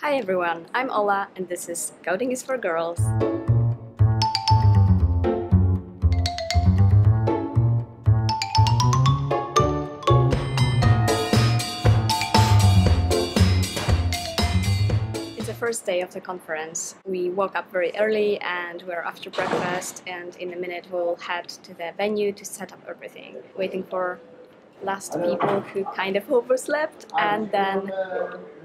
Hi everyone, I'm Ola and this is Coding is for Girls. It's the first day of the conference. We woke up very early and we're after breakfast and in a minute we'll head to the venue to set up everything. Waiting for last people who kind of overslept and then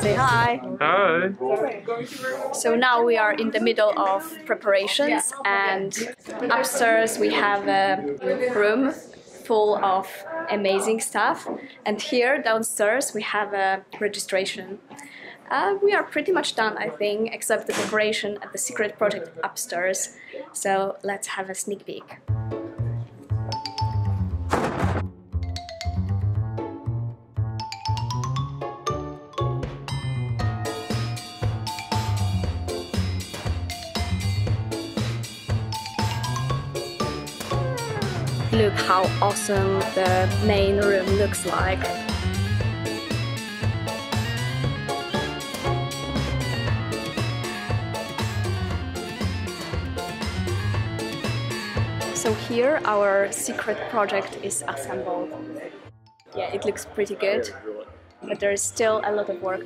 Say hi! Hi. So now we are in the middle of preparations and upstairs we have a room full of amazing stuff and here downstairs we have a registration. Uh, we are pretty much done I think except the preparation at the secret project upstairs so let's have a sneak peek. Look how awesome the main room looks like. So here our secret project is assembled. Yeah, it looks pretty good, but there is still a lot of work.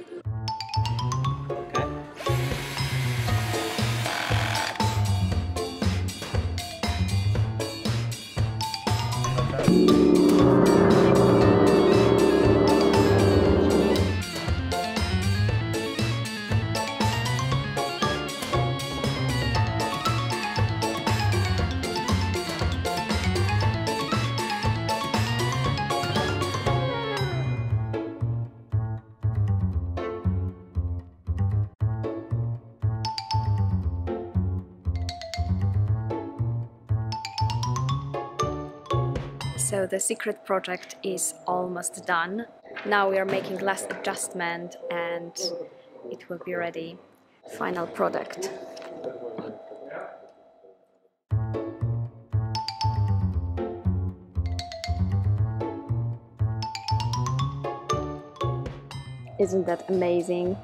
So the secret project is almost done. Now we are making last adjustment and it will be ready. Final product. Isn't that amazing?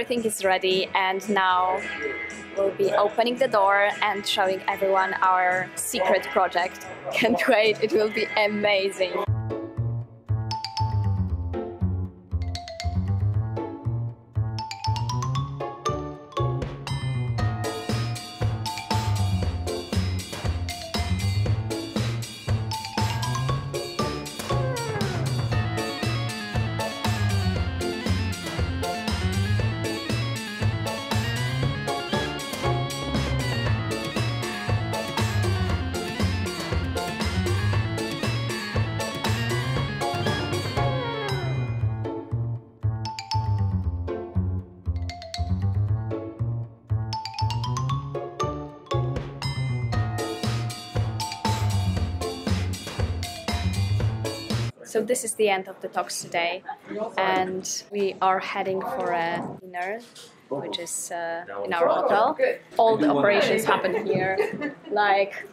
Everything is ready and now we'll be opening the door and showing everyone our secret project. Can't wait, it will be amazing. So this is the end of the talks today, and we are heading for a dinner, which is uh, in our hotel. All the operations happen here, like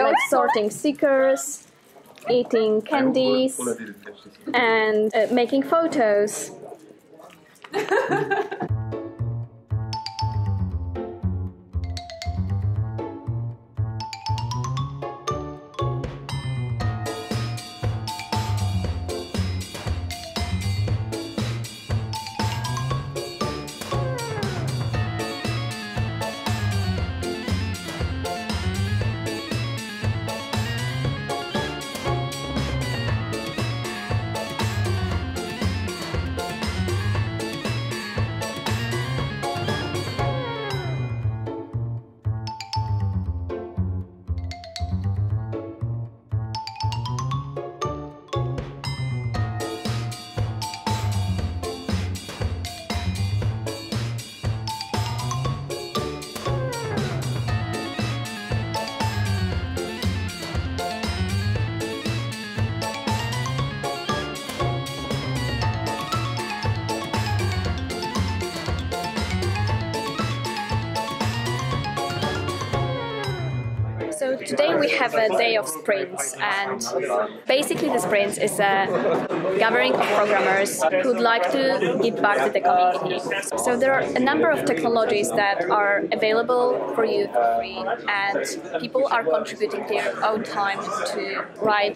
like sorting stickers, eating candies, and uh, making photos. today we have a day of sprints, and basically the sprints is a gathering of programmers who'd like to give back to the community. So there are a number of technologies that are available for you for free, and people are contributing their own time to write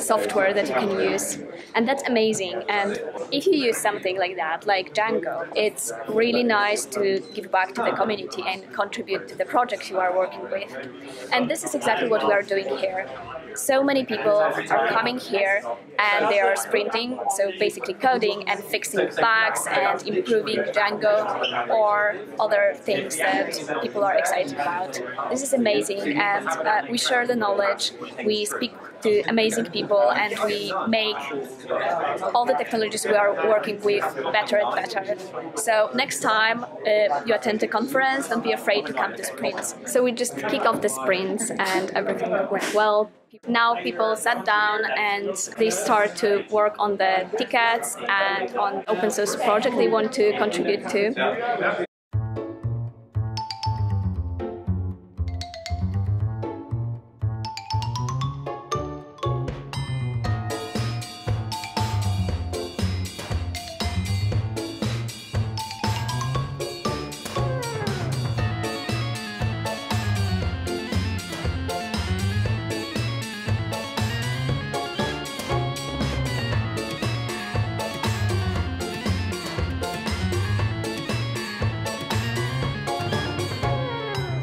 software that you can use, and that's amazing. And if you use something like that, like Django, it's really nice to give back to the community and contribute to the projects you are working with. And this is exactly what we are doing here. So many people are coming here and they are sprinting, so basically coding and fixing bugs and improving Django or other things that people are excited about. This is amazing and uh, we share the knowledge, we speak to amazing people and we make all the technologies we are working with better and better. So next time uh, you attend a conference, don't be afraid to come to sprints. So we just kick off the sprints and everything went well. Now people sat down and they start to work on the tickets and on open source project they want to contribute to.